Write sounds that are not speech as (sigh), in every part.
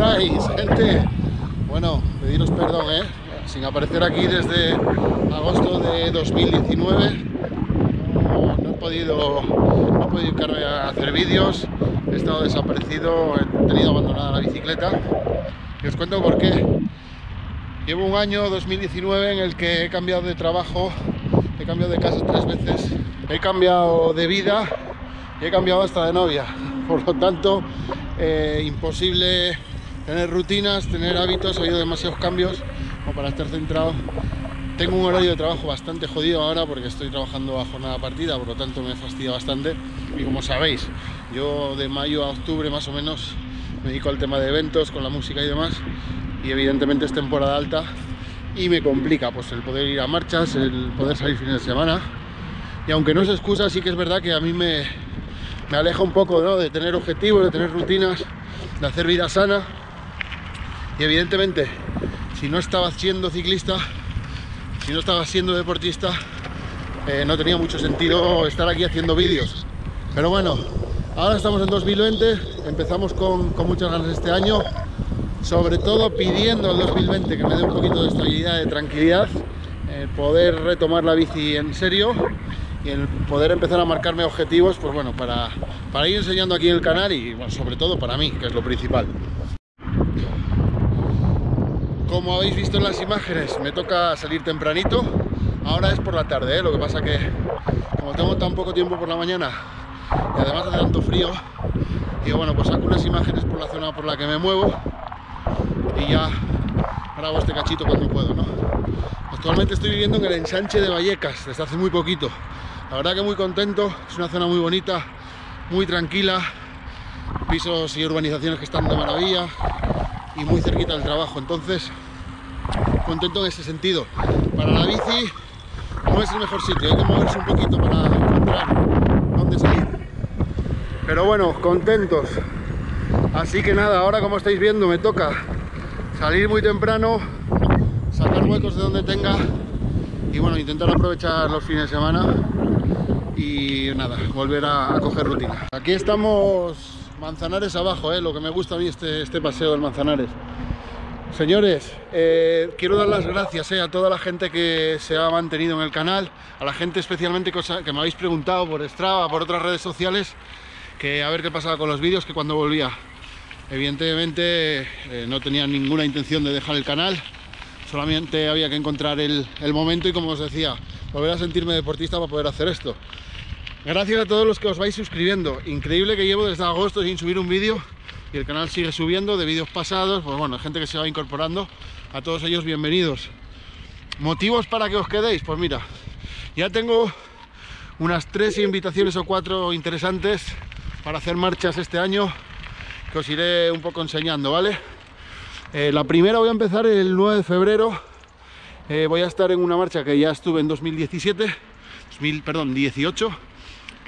¡Eh! ¿Cómo estáis, gente? Bueno, pediros perdón, ¿eh? Sin aparecer aquí desde agosto de 2019. No, he podido, no he podido hacer vídeos. He estado desaparecido, he tenido abandonada la bicicleta. Y os cuento por qué. Llevo un año 2019 en el que he cambiado de trabajo, he cambiado de casa tres veces, he cambiado de vida y he cambiado hasta de novia. Por lo tanto, eh, imposible tener rutinas, tener hábitos, ha habido demasiados cambios como para estar centrado. Tengo un horario de trabajo bastante jodido ahora porque estoy trabajando a jornada partida, por lo tanto me fastidia bastante. Y como sabéis, yo de mayo a octubre más o menos me dedico al tema de eventos con la música y demás. Y evidentemente es temporada alta y me complica pues el poder ir a marchas, el poder salir fines de semana. Y aunque no es excusa, sí que es verdad que a mí me, me aleja un poco ¿no? de tener objetivos, de tener rutinas, de hacer vida sana. Y evidentemente, si no estaba siendo ciclista, si no estaba siendo deportista, eh, no tenía mucho sentido estar aquí haciendo vídeos. Pero bueno, ahora estamos en 2020, empezamos con, con muchas ganas este año, sobre todo pidiendo al 2020 que me dé un poquito de estabilidad, de tranquilidad, eh, poder retomar la bici en serio y el poder empezar a marcarme objetivos, pues bueno, para, para ir enseñando aquí en el canal y sobre todo para mí, que es lo principal. Como habéis visto en las imágenes, me toca salir tempranito. Ahora es por la tarde, ¿eh? lo que pasa que como tengo tan poco tiempo por la mañana y además hace tanto frío, digo, bueno, pues saco unas imágenes por la zona por la que me muevo y ya grabo este cachito cuando puedo, ¿no? Actualmente estoy viviendo en el ensanche de Vallecas desde hace muy poquito. La verdad que muy contento, es una zona muy bonita, muy tranquila, pisos y urbanizaciones que están de maravilla y muy cerquita del trabajo. Entonces, contento en ese sentido. Para la bici no es el mejor sitio, hay que moverse un poquito para encontrar dónde salir. Pero bueno, contentos. Así que nada, ahora como estáis viendo me toca salir muy temprano, sacar huecos de donde tenga y bueno, intentar aprovechar los fines de semana y nada, volver a, a coger rutina. Aquí estamos Manzanares abajo, ¿eh? lo que me gusta a mí este, este paseo del Manzanares. Señores, eh, quiero dar las gracias eh, a toda la gente que se ha mantenido en el canal, a la gente especialmente que me habéis preguntado por Strava, por otras redes sociales, que a ver qué pasaba con los vídeos, que cuando volvía. Evidentemente no tenía ninguna intención de dejar el canal, solamente había que encontrar el, el momento y como os decía, volver a sentirme deportista para poder hacer esto. Gracias a todos los que os vais suscribiendo. Increíble que llevo desde agosto sin subir un vídeo y el canal sigue subiendo de vídeos pasados. Pues bueno, gente que se va incorporando. A todos ellos bienvenidos. ¿Motivos para que os quedéis? Pues mira, ya tengo unas tres invitaciones o cuatro interesantes para hacer marchas este año que os iré un poco enseñando, ¿vale? Eh, la primera voy a empezar el 9 de febrero. Eh, voy a estar en una marcha que ya estuve en 2017, 2000, perdón, 18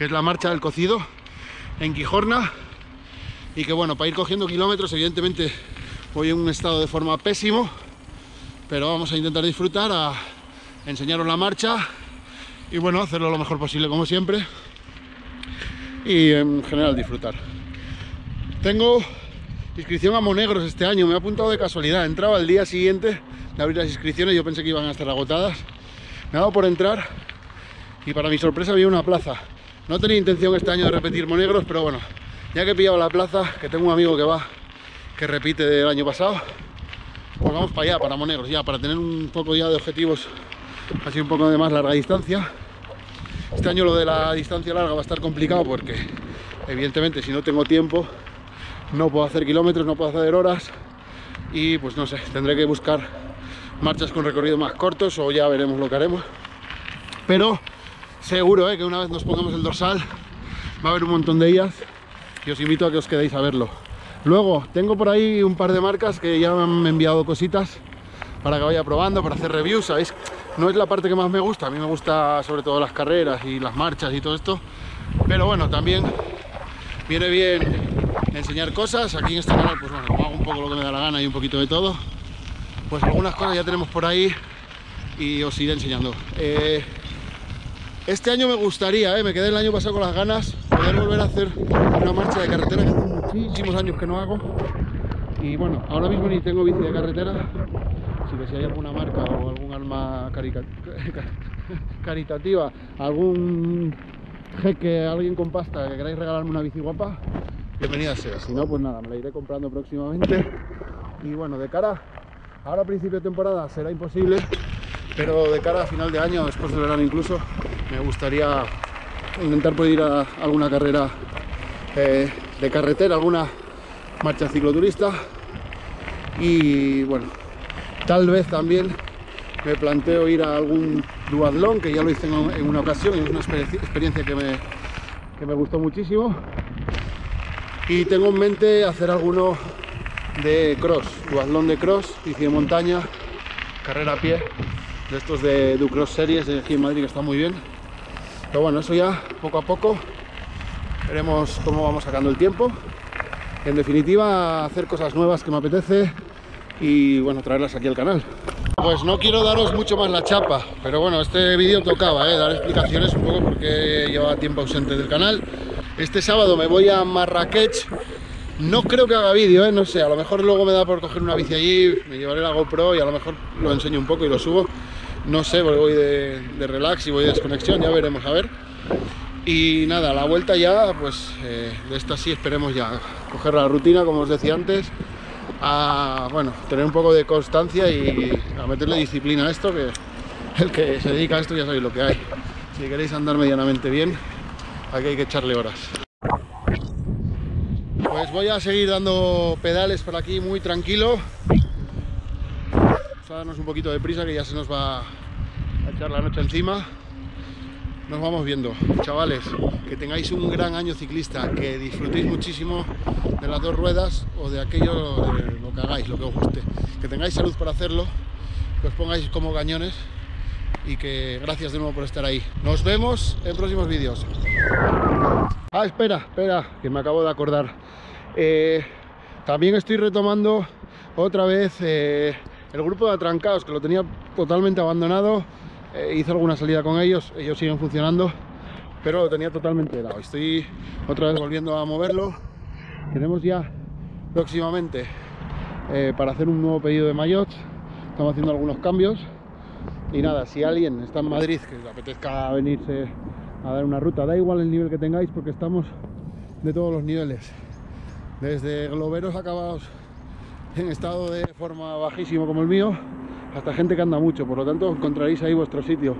que es la marcha del cocido en Quijorna y que bueno, para ir cogiendo kilómetros evidentemente voy en un estado de forma pésimo pero vamos a intentar disfrutar, a enseñaros la marcha y bueno, hacerlo lo mejor posible como siempre y en general disfrutar. Tengo inscripción a Monegros este año, me he apuntado de casualidad entraba el día siguiente de abrir las inscripciones, yo pensé que iban a estar agotadas me ha dado por entrar y para mi sorpresa había una plaza no tenía intención este año de repetir monegros, pero bueno, ya que he pillado la plaza, que tengo un amigo que va, que repite del año pasado, pues vamos para allá, para monegros, ya, para tener un poco ya de objetivos, así un poco de más larga distancia. Este año lo de la distancia larga va a estar complicado porque, evidentemente, si no tengo tiempo, no puedo hacer kilómetros, no puedo hacer horas y pues no sé, tendré que buscar marchas con recorrido más cortos o ya veremos lo que haremos. Pero seguro eh, que una vez nos pongamos el dorsal va a haber un montón de ellas y os invito a que os quedéis a verlo. Luego, tengo por ahí un par de marcas que ya me han enviado cositas para que vaya probando, para hacer reviews, ¿sabéis? No es la parte que más me gusta, a mí me gusta sobre todo las carreras y las marchas y todo esto, pero bueno, también viene bien enseñar cosas, aquí en este canal pues bueno, hago un poco lo que me da la gana y un poquito de todo, pues algunas cosas ya tenemos por ahí y os iré enseñando. Eh, este año me gustaría, ¿eh? me quedé el año pasado con las ganas, poder volver a hacer una marcha de carretera que hace muchísimos años que no hago. Y bueno, ahora mismo ni tengo bici de carretera, así que si hay alguna marca o algún alma (laughs) caritativa, algún jeque, alguien con pasta que queráis regalarme una bici guapa, bienvenida sea. Si no, pues nada, me la iré comprando próximamente. Y bueno, de cara, ahora a principio de temporada será imposible, pero de cara a final de año, después del verano incluso, me gustaría intentar poder ir a alguna carrera eh, de carretera, alguna marcha cicloturista y bueno, tal vez también me planteo ir a algún duatlón, que ya lo hice en una ocasión es una experiencia que me, que me gustó muchísimo y tengo en mente hacer alguno de cross, duatlón de cross, bici de montaña, carrera a pie, de estos de Ducross Series de aquí en Madrid que está muy bien. Pero bueno, eso ya poco a poco veremos cómo vamos sacando el tiempo en definitiva hacer cosas nuevas que me apetece y bueno, traerlas aquí al canal. Pues no quiero daros mucho más la chapa, pero bueno, este vídeo tocaba, ¿eh? dar explicaciones un poco porque lleva tiempo ausente del canal. Este sábado me voy a Marrakech, no creo que haga vídeo, ¿eh? no sé, a lo mejor luego me da por coger una bici allí, me llevaré la GoPro y a lo mejor lo enseño un poco y lo subo. No sé, voy de, de relax y voy de desconexión, ya veremos, a ver. Y nada, la vuelta ya, pues eh, de esta sí esperemos ya coger la rutina, como os decía antes, a bueno, tener un poco de constancia y a meterle disciplina a esto, que el que se dedica a esto ya sabéis lo que hay. Si queréis andar medianamente bien, aquí hay que echarle horas. Pues voy a seguir dando pedales por aquí muy tranquilo. Darnos un poquito de prisa que ya se nos va a echar la noche encima nos vamos viendo. Chavales, que tengáis un gran año ciclista, que disfrutéis muchísimo de las dos ruedas o de aquello, de lo que hagáis, lo que os guste. Que tengáis salud para hacerlo, que os pongáis como gañones y que gracias de nuevo por estar ahí. Nos vemos en próximos vídeos. Ah, espera, espera, que me acabo de acordar. Eh, también estoy retomando otra vez eh, el grupo de atrancados, que lo tenía totalmente abandonado eh, hice alguna salida con ellos, ellos siguen funcionando, pero lo tenía totalmente dado. Estoy otra vez volviendo a moverlo. Tenemos ya próximamente eh, para hacer un nuevo pedido de mayots. Estamos haciendo algunos cambios. Y nada, si alguien está en Madrid que le apetezca venirse a dar una ruta, da igual el nivel que tengáis porque estamos de todos los niveles. Desde globeros acabados en estado de forma bajísimo como el mío, hasta gente que anda mucho, por lo tanto encontraréis ahí vuestro sitio.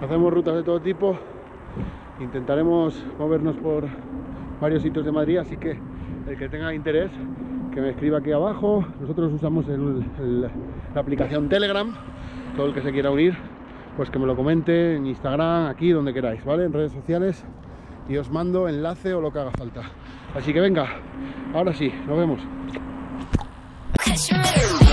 Hacemos rutas de todo tipo, intentaremos movernos por varios sitios de Madrid, así que el que tenga interés que me escriba aquí abajo. Nosotros usamos la aplicación Telegram, todo el que se quiera unir, pues que me lo comente en Instagram, aquí, donde queráis, ¿vale? En redes sociales y os mando enlace o lo que haga falta. Así que venga, ahora sí, nos vemos. catch me.